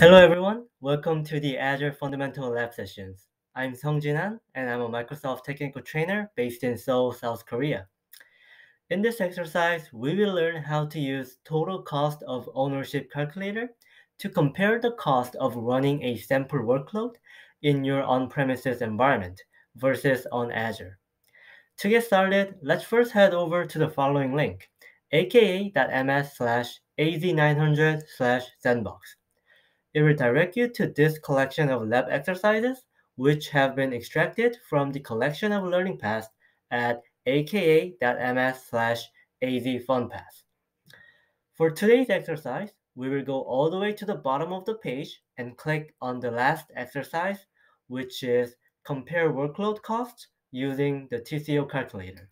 Hello everyone, welcome to the Azure Fundamental Lab sessions. I'm Sungjin Ahn and I'm a Microsoft technical trainer based in Seoul, South Korea. In this exercise, we will learn how to use total cost of ownership calculator to compare the cost of running a sample workload in your on-premises environment versus on Azure. To get started, let's first head over to the following link, aka.ms slash az900 slash sandbox. It will direct you to this collection of lab exercises, which have been extracted from the collection of learning paths at aka.ms slash azfunpath. For today's exercise, we will go all the way to the bottom of the page and click on the last exercise, which is compare workload costs using the TCO calculator.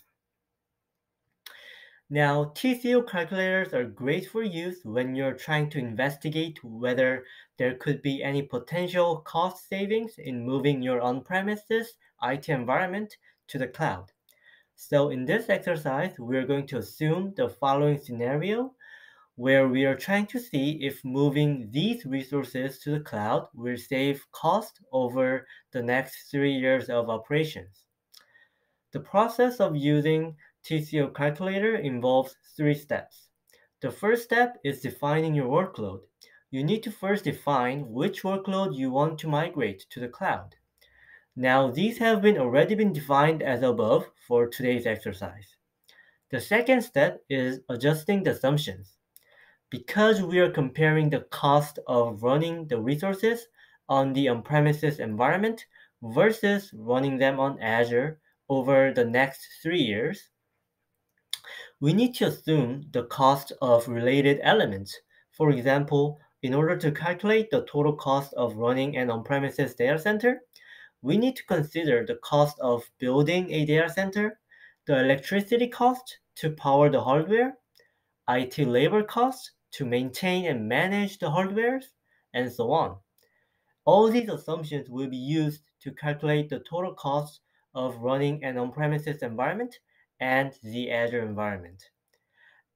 Now, TCO calculators are great for use when you're trying to investigate whether there could be any potential cost savings in moving your on-premises IT environment to the cloud. So in this exercise, we're going to assume the following scenario where we are trying to see if moving these resources to the cloud will save cost over the next three years of operations. The process of using TCO calculator involves three steps. The first step is defining your workload. You need to first define which workload you want to migrate to the cloud. Now, these have been already been defined as above for today's exercise. The second step is adjusting the assumptions. Because we are comparing the cost of running the resources on the on-premises environment versus running them on Azure over the next three years, we need to assume the cost of related elements. For example, in order to calculate the total cost of running an on-premises data center, we need to consider the cost of building a data center, the electricity cost to power the hardware, IT labor costs to maintain and manage the hardware, and so on. All these assumptions will be used to calculate the total cost of running an on-premises environment and the Azure environment.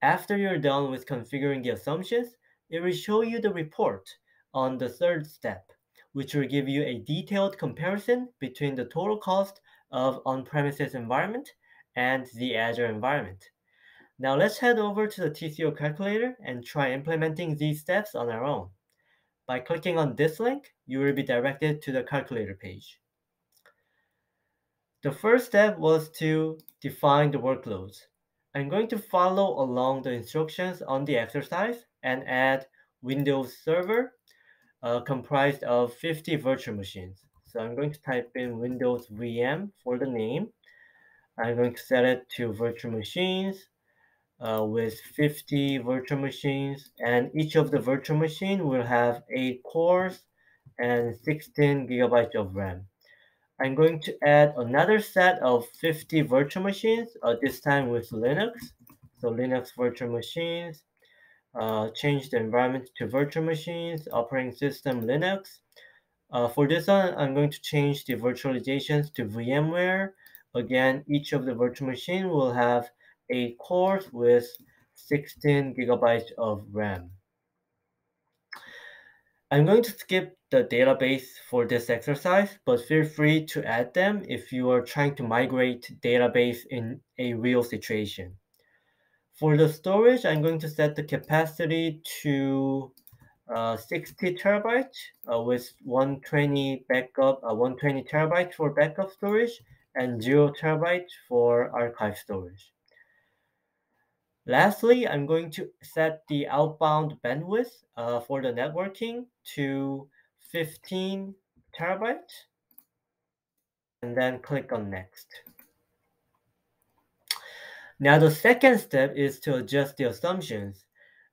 After you're done with configuring the assumptions, it will show you the report on the third step, which will give you a detailed comparison between the total cost of on-premises environment and the Azure environment. Now let's head over to the TCO calculator and try implementing these steps on our own. By clicking on this link, you will be directed to the calculator page. The first step was to define the workloads. I'm going to follow along the instructions on the exercise and add Windows Server uh, comprised of 50 virtual machines. So I'm going to type in Windows VM for the name. I'm going to set it to virtual machines uh, with 50 virtual machines and each of the virtual machine will have 8 cores and 16 gigabytes of RAM. I'm going to add another set of 50 virtual machines, uh, this time with Linux. So Linux virtual machines, uh, change the environment to virtual machines, operating system Linux. Uh, for this one, I'm going to change the virtualizations to VMware. Again, each of the virtual machine will have a core with 16 gigabytes of RAM. I'm going to skip the database for this exercise, but feel free to add them if you are trying to migrate database in a real situation. For the storage, I'm going to set the capacity to uh, 60 terabytes uh, with 120 backup, uh, 120 terabytes for backup storage and zero terabytes for archive storage. Lastly, I'm going to set the outbound bandwidth uh, for the networking to 15 terabytes and then click on next. Now the second step is to adjust the assumptions.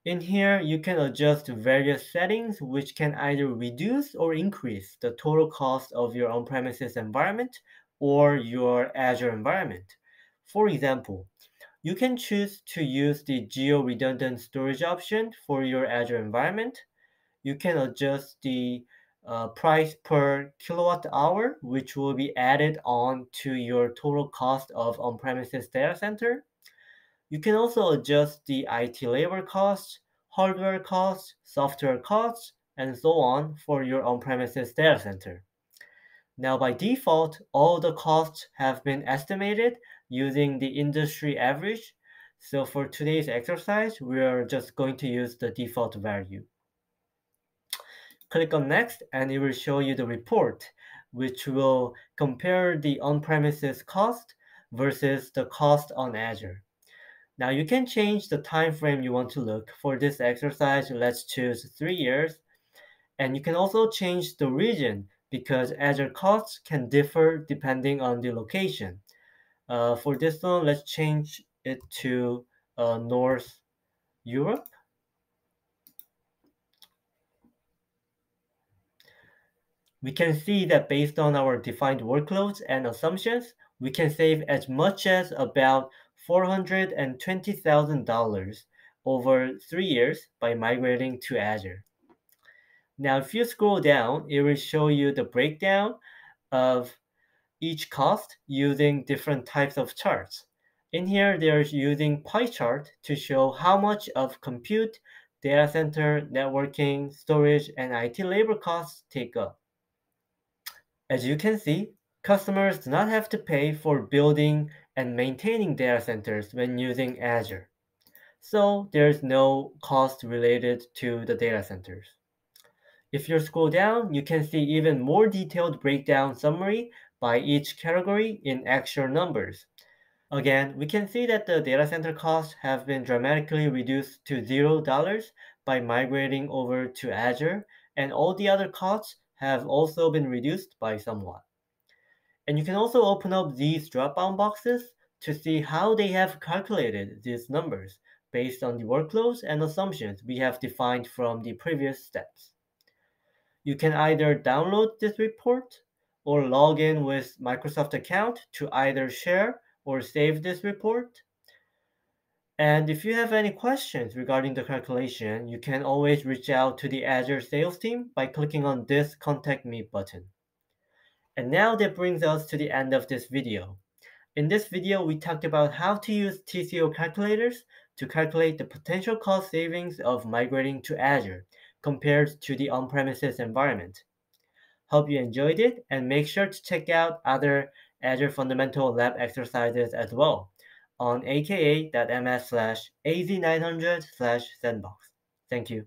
In here, you can adjust various settings which can either reduce or increase the total cost of your on-premises environment or your Azure environment. For example, you can choose to use the geo-redundant storage option for your Azure environment. You can adjust the uh, price per kilowatt hour, which will be added on to your total cost of on-premises data center. You can also adjust the IT labor costs, hardware costs, software costs, and so on for your on-premises data center. Now by default, all the costs have been estimated using the industry average. So for today's exercise, we are just going to use the default value. Click on next and it will show you the report, which will compare the on-premises cost versus the cost on Azure. Now you can change the time frame you want to look. For this exercise, let's choose three years. And you can also change the region because Azure costs can differ depending on the location. Uh, for this one, let's change it to uh, North Europe. We can see that based on our defined workloads and assumptions, we can save as much as about $420,000 over three years by migrating to Azure. Now, if you scroll down, it will show you the breakdown of each cost using different types of charts. In here, they're using pie chart to show how much of compute, data center, networking, storage, and IT labor costs take up. As you can see, customers do not have to pay for building and maintaining data centers when using Azure. So there's no cost related to the data centers. If you scroll down, you can see even more detailed breakdown summary by each category in actual numbers. Again, we can see that the data center costs have been dramatically reduced to $0 by migrating over to Azure, and all the other costs have also been reduced by somewhat. And you can also open up these drop-down boxes to see how they have calculated these numbers based on the workloads and assumptions we have defined from the previous steps. You can either download this report or log in with Microsoft account to either share or save this report. And if you have any questions regarding the calculation, you can always reach out to the Azure sales team by clicking on this contact me button. And now that brings us to the end of this video. In this video, we talked about how to use TCO calculators to calculate the potential cost savings of migrating to Azure compared to the on-premises environment. Hope you enjoyed it and make sure to check out other Azure Fundamental Lab exercises as well on aka.ms slash az900 slash sandbox. Thank you.